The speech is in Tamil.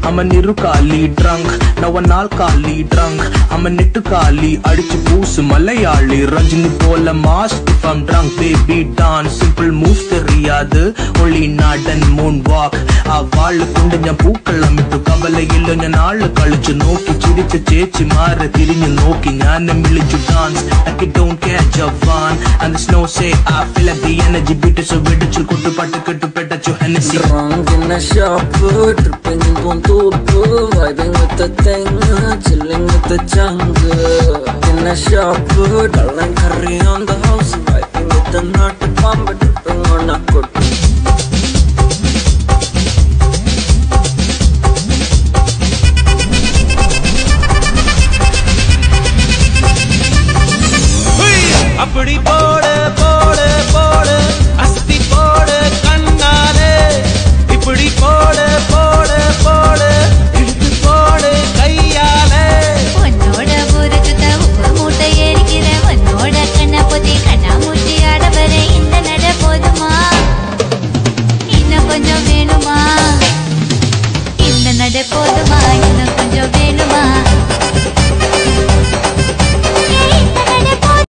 அவன் இரு காலி ட்ரங்க். நான் நாள் காலி ட்ரங்க். அவன் நெட்டு காலி அடிச்சு பூசு மலையாளி. ரஜினி போல mass if I'm drunk baby dance simple moves தெரியாது. ஒளி நாடன் மூன் வாக் அவ்வாள் கொண்டு ஞான் பூக்கள் அமிட்டு കവലയില്ല ഞാൻ ആൾ കളിച്ചു നോക്കി ചിരിച്ച ചേച്ചി മാറി തിരിഞ്ഞു നോക്കി ഞാൻ വിളിച്ചു dance it don't catch a fun and the snow say I feel like the energy beat so വെടിച്ചു കൊട്ടുപാട്ട് കെട്ടു പെട്ടച്ചു Hennessy Drunk in the shop, tripping in Pontupu, vibing with the thing, chilling with the jungle. In the shop, dull and curry on the house, இப்படி போட போட போட. அஸ்தி போட கண்ணாலே. இப்படி போட போட போட. எடுத்து போட கையாலே. உன்னோட பொறுக்குத உப்பு மூட்டை எரிக்கிற. உன்னோட கண்ணை பொத்தி கண்ணா மூட்டி ஆடவர இந்த நட போதுமா? இன்னும் கொஞ்சம் வேணுமா? இந்த நட போதுமா?